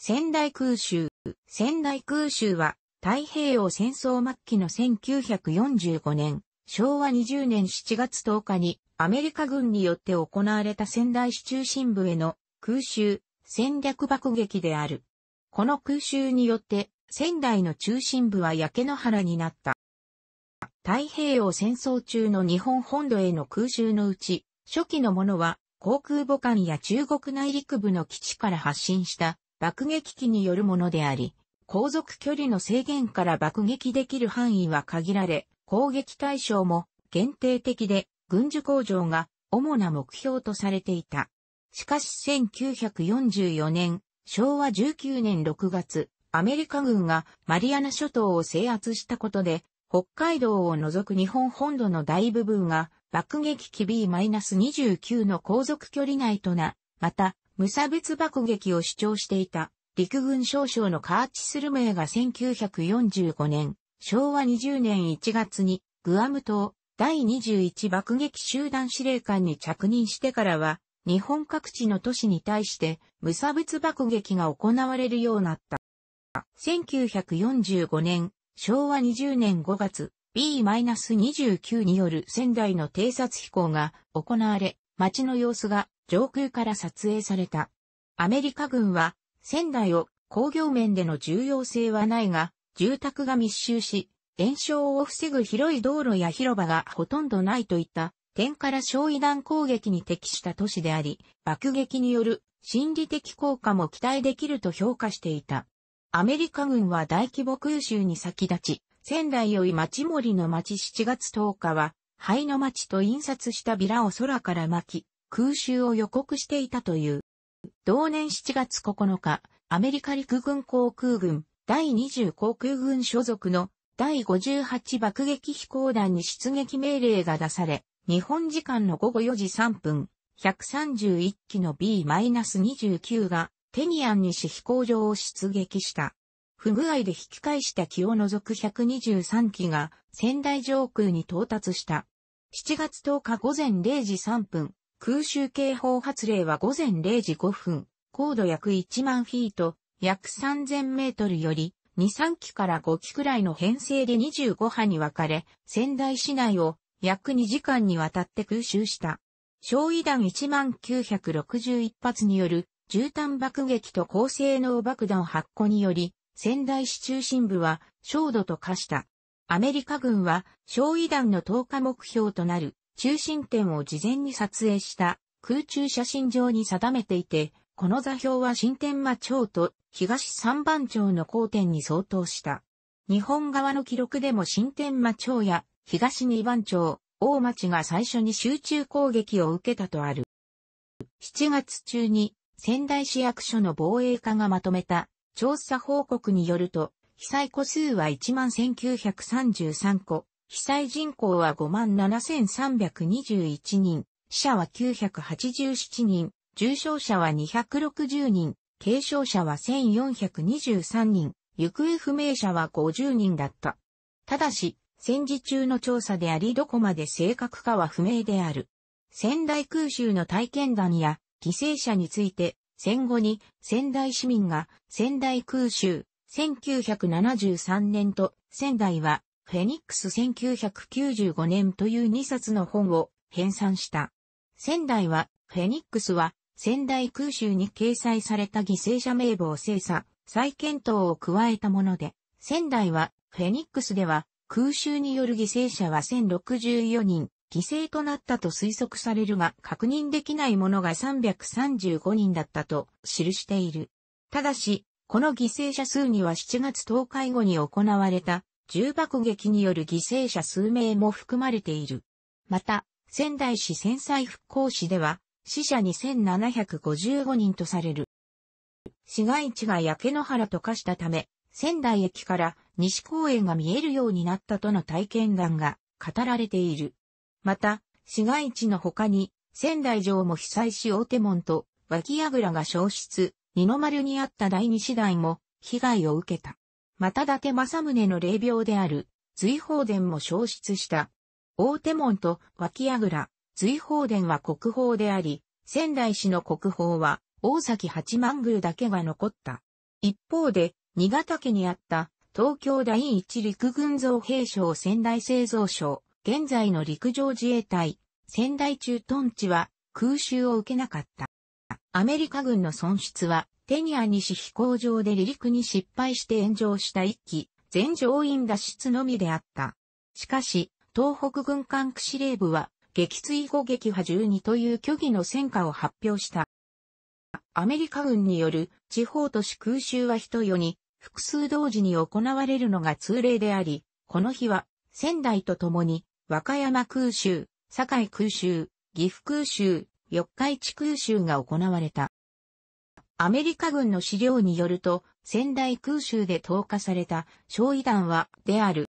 仙台空襲。仙台空襲は太平洋戦争末期の1945年、昭和20年7月10日にアメリカ軍によって行われた仙台市中心部への空襲、戦略爆撃である。この空襲によって仙台の中心部は焼け野原になった。太平洋戦争中の日本本土への空襲のうち、初期のものは航空母艦や中国内陸部の基地から発進した爆撃機によるものであり、航続距離の制限から爆撃できる範囲は限られ、攻撃対象も限定的で、軍需工場が主な目標とされていた。しかし1944年、昭和19年6月、アメリカ軍がマリアナ諸島を制圧したことで、北海道を除く日本本土の大部分が爆撃機 B-29 の航続距離内とな、また、無差別爆撃を主張していた陸軍少将のカーチスルメイが1945年、昭和20年1月にグアム島第21爆撃集団司令官に着任してからは、日本各地の都市に対して無差別爆撃が行われるようになった。1945年、昭和20年5月、B-29 による仙台の偵察飛行が行われ、街の様子が上空から撮影された。アメリカ軍は仙台を工業面での重要性はないが、住宅が密集し、炎症を防ぐ広い道路や広場がほとんどないといった点から焼夷弾攻撃に適した都市であり、爆撃による心理的効果も期待できると評価していた。アメリカ軍は大規模空襲に先立ち、仙台より町森の町7月10日は、灰の町と印刷したビラを空から巻き、空襲を予告していたという。同年7月9日、アメリカ陸軍航空軍第20航空軍所属の第58爆撃飛行団に出撃命令が出され、日本時間の午後4時3分、131機の B-29 がテニアン西飛行場を出撃した。不具合で引き返した機を除く123機が仙台上空に到達した。7月10日午前0時3分、空襲警報発令は午前0時5分、高度約1万フィート、約3000メートルより、2、3機から5機くらいの編成で25波に分かれ、仙台市内を約2時間にわたって空襲した。焼夷弾1万961発による絨毯爆撃と高性能爆弾8個により、仙台市中心部は焦土と化した。アメリカ軍は焼夷弾の投下目標となる中心点を事前に撮影した空中写真上に定めていて、この座標は新天満町と東三番町の交点に相当した。日本側の記録でも新天満町や東二番町、大町が最初に集中攻撃を受けたとある。7月中に仙台市役所の防衛課がまとめた調査報告によると、被災戸数は11,933戸、被災人口は57,321人、死者は987人、重症者は260人、軽症者は1423人、行方不明者は50人だった。ただし、戦時中の調査でありどこまで正確かは不明である。仙台空襲の体験談や犠牲者について戦後に仙台市民が仙台空襲1973年と仙台はフェニックス1995年という2冊の本を編纂した。仙台は、フェニックスは、仙台空襲に掲載された犠牲者名簿を精査、再検討を加えたもので、仙台は、フェニックスでは、空襲による犠牲者は1064人、犠牲となったと推測されるが、確認できないものが335人だったと記している。ただし、この犠牲者数には7月10日後に行われた重爆撃による犠牲者数名も含まれている。また、仙台市戦災復興市では、死者2755人とされる。市街地が焼け野原と化したため、仙台駅から西公園が見えるようになったとの体験談が語られている。また、市街地の他に、仙台城も被災し大手門と脇櫓が消失、二の丸にあった第二次台も被害を受けた。また伊達政宗の霊廟である、随宝殿も消失した。大手門と脇櫓、随宝殿は国宝であり、仙台市の国宝は大崎八幡宮だけが残った。一方で、新潟家にあった東京第一陸軍造兵廠仙台製造所、現在の陸上自衛隊、仙台駐屯地は空襲を受けなかった。アメリカ軍の損失は、テニア西飛行場で離陸に失敗して炎上した一機、全乗員脱出のみであった。しかし、東北軍管区司令部は、撃墜後撃破12という虚偽の戦果を発表した。アメリカ軍による地方都市空襲は人世に複数同時に行われるのが通例であり、この日は仙台と共に和歌山空襲、堺空襲、岐阜空襲、四日市空襲が行われた。アメリカ軍の資料によると、仙台空襲で投下された焼夷弾は、である。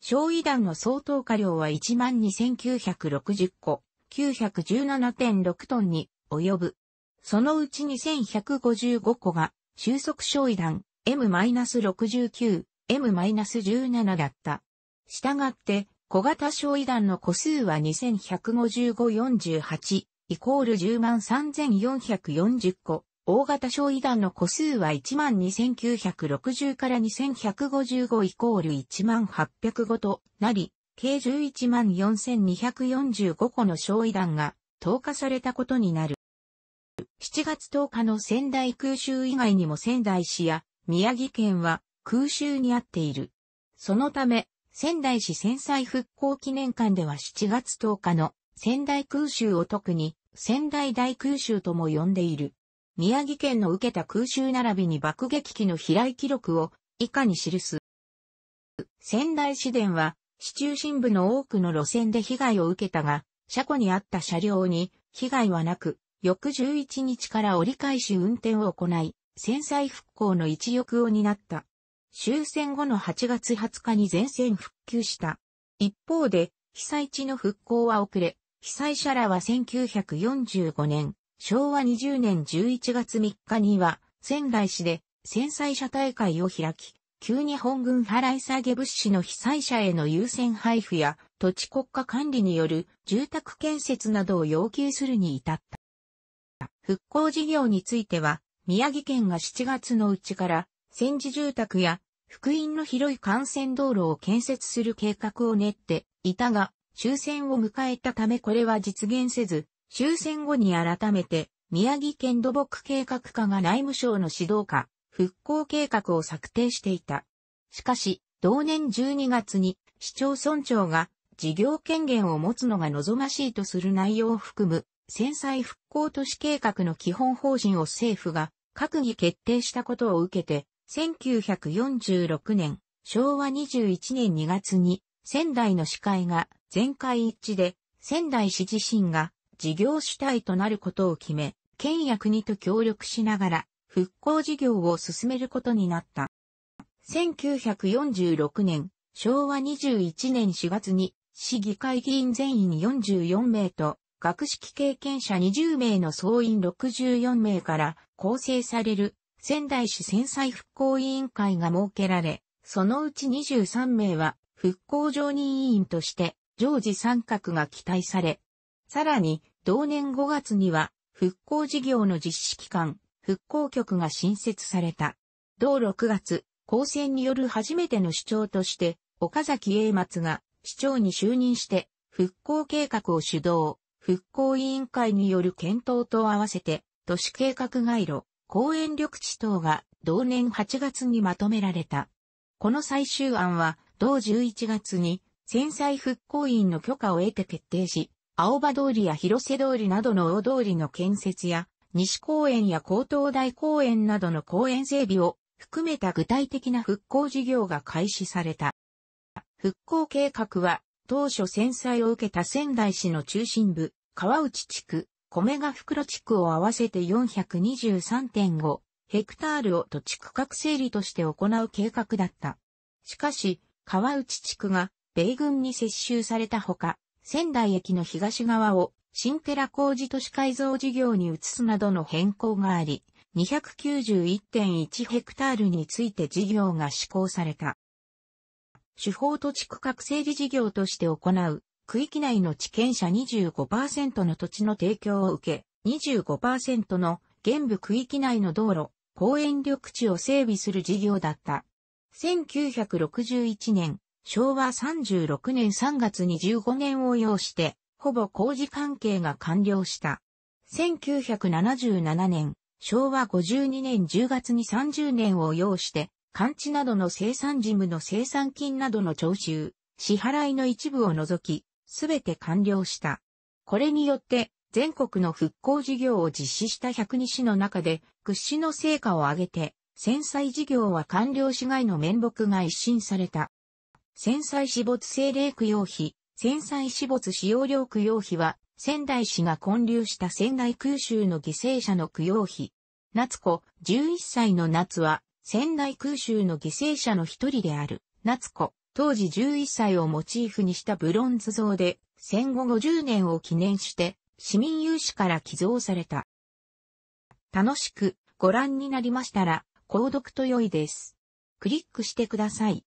焼夷弾の相当火量は12,960個、917.6トンに及ぶ。そのうち2155個が収束焼夷弾 M-69、M-17 だった。したがって、小型焼夷弾の個数は2155-48イコール103,440個。大型焼夷弾の個数は12,960から2155イコール1,805となり、計114,245個の焼夷弾が投下されたことになる。7月10日の仙台空襲以外にも仙台市や宮城県は空襲にあっている。そのため、仙台市戦災復興記念館では7月10日の仙台空襲を特に仙台大空襲とも呼んでいる。宮城県の受けた空襲並びに爆撃機の飛来記録を以下に記す。仙台市電は市中心部の多くの路線で被害を受けたが、車庫にあった車両に被害はなく、翌11日から折り返し運転を行い、戦災復興の一翼を担った。終戦後の8月20日に全線復旧した。一方で、被災地の復興は遅れ、被災者らは1945年、昭和20年11月3日には、仙台市で戦災者大会を開き、旧日本軍払い下げ物資の被災者への優先配布や土地国家管理による住宅建設などを要求するに至った。復興事業については、宮城県が7月のうちから戦時住宅や福音の広い幹線道路を建設する計画を練っていたが、終戦を迎えたためこれは実現せず、終戦後に改めて、宮城県土木計画課が内務省の指導下、復興計画を策定していた。しかし、同年12月に市町村長が事業権限を持つのが望ましいとする内容を含む、戦災復興都市計画の基本方針を政府が閣議決定したことを受けて、1946年、昭和21年2月に、仙台の市会が全会一致で、仙台市自身が事業主体となることを決め、県や国と協力しながら復興事業を進めることになった。1946年、昭和21年4月に市議会議員全員44名と学識経験者20名の総員64名から構成される仙台市戦災復興委員会が設けられ、そのうち23名は復興常任委員として常時参画が期待され、さらに同年5月には、復興事業の実施機関、復興局が新設された。同6月、公選による初めての市長として、岡崎英松が市長に就任して、復興計画を主導、復興委員会による検討と合わせて、都市計画概路、公園緑地等が同年8月にまとめられた。この最終案は、同11月に、戦災復興委員の許可を得て決定し、青葉通りや広瀬通りなどの大通りの建設や、西公園や高等大公園などの公園整備を含めた具体的な復興事業が開始された。復興計画は、当初戦災を受けた仙台市の中心部、川内地区、米ヶ袋地区を合わせて423.5ヘクタールを土地区画整理として行う計画だった。しかし、川内地区が米軍に接収されたほか、仙台駅の東側を新寺工事都市改造事業に移すなどの変更があり、291.1ヘクタールについて事業が施行された。手法土地区画整理事業として行う区域内の地権者25%の土地の提供を受け、25%の現部区域内の道路、公園緑地を整備する事業だった。1961年、昭和36年3月25年を要して、ほぼ工事関係が完了した。1977年、昭和52年10月に30年を要して、完地などの生産事務の生産金などの徴収、支払いの一部を除き、すべて完了した。これによって、全国の復興事業を実施した102市の中で、屈指の成果を上げて、繊細事業は完了し外の面目が一新された。繊細死没政令供養費、繊細死没使用料供養費は、仙台市が建立した仙台空襲の犠牲者の供養費。夏子、11歳の夏は、仙台空襲の犠牲者の一人である、夏子、当時11歳をモチーフにしたブロンズ像で、戦後50年を記念して、市民有志から寄贈された。楽しくご覧になりましたら、購読と良いです。クリックしてください。